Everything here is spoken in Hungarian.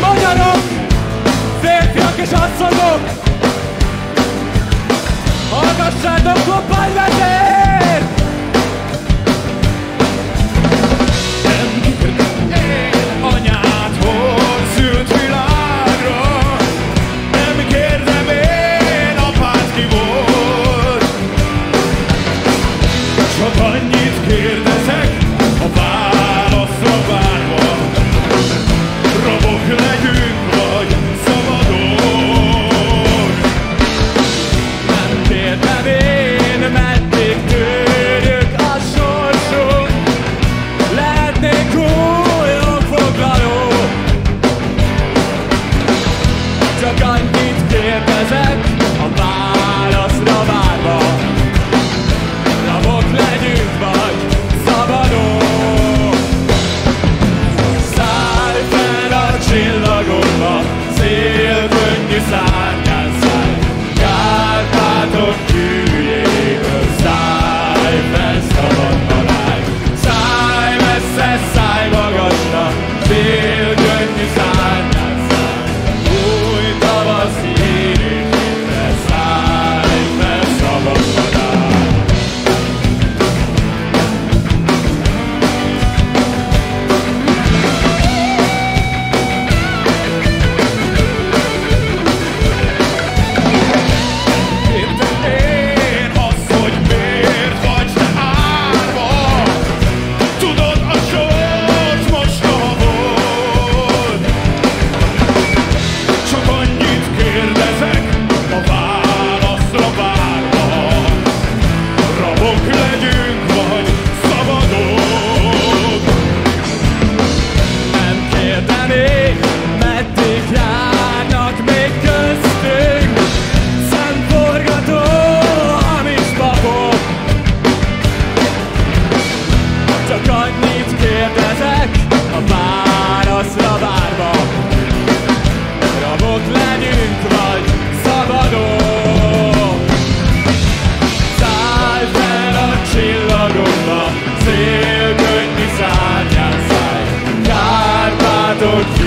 Magyarok, férfiak és asszonyok, hallgassátok Koppányvetést! annyit kérdezek don't you?